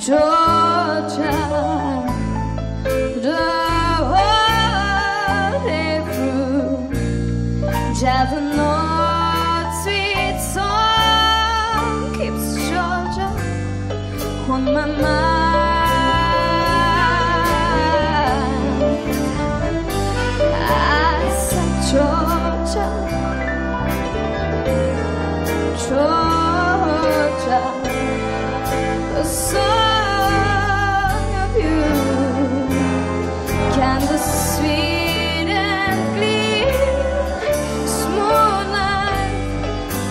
Georgia, the rendezvous, just an old sweet song keeps Georgia on my mind. I said Georgia, Georgia.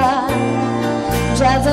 cry. Drives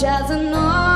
jazz and all.